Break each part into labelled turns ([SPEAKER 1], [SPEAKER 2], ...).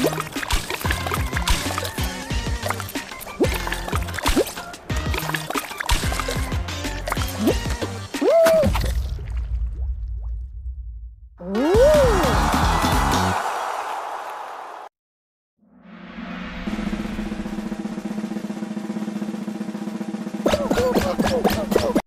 [SPEAKER 1] Go, go,
[SPEAKER 2] go, go, go.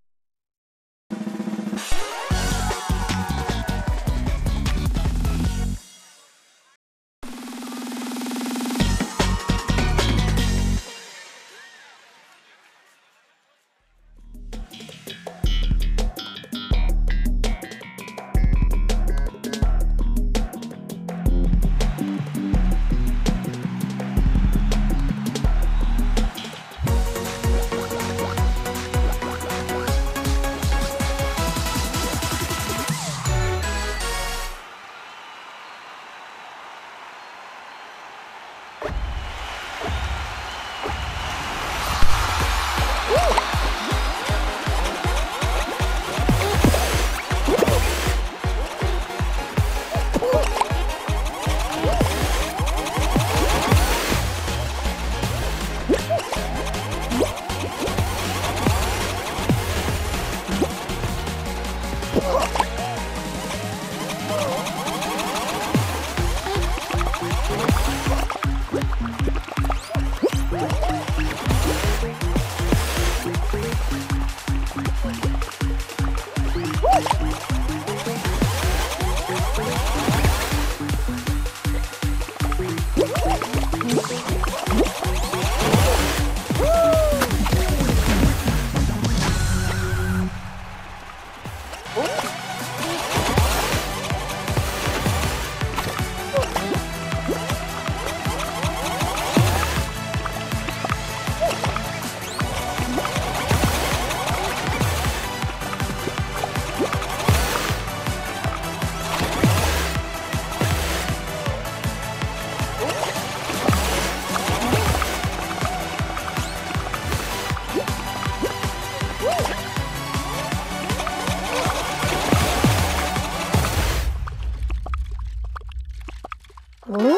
[SPEAKER 3] Woo!